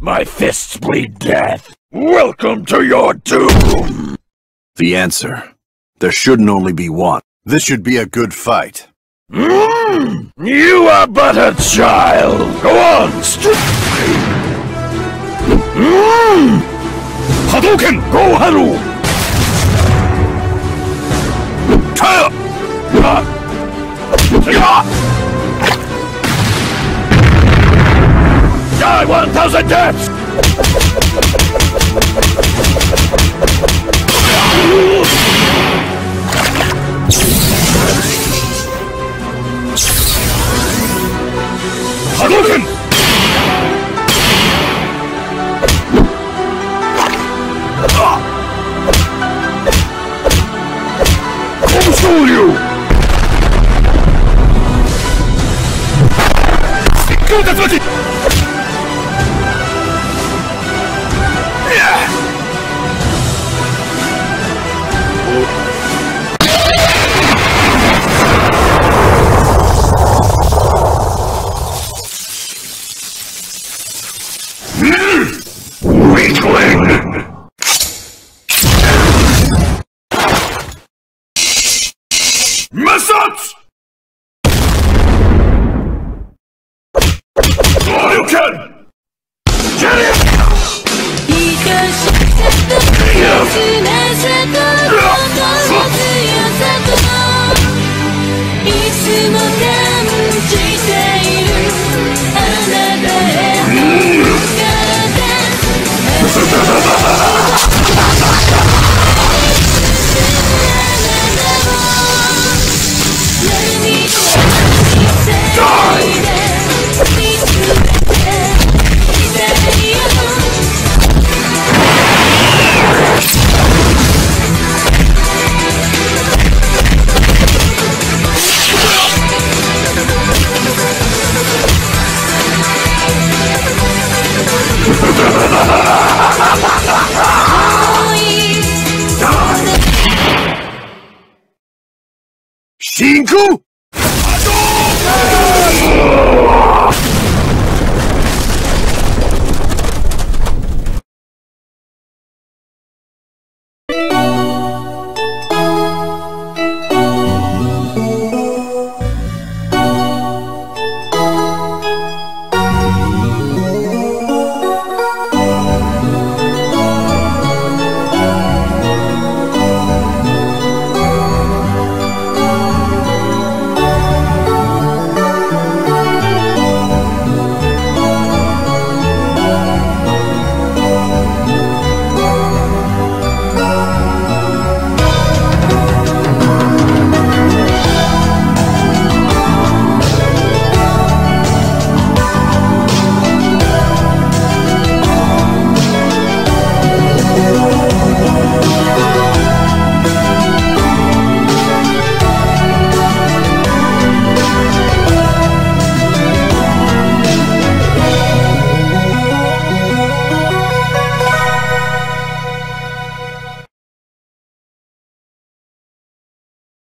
My fists bleed death. Welcome to your doom! The answer. There shouldn't only be one. This should be a good fight. Mm, you are but a child. Go on, mm. Hadouken! Go Haru! Ah! Die 1,000 deaths! Hadouken! Konsolju! Kontaktaki! Weakling! Hadouken! 辛苦！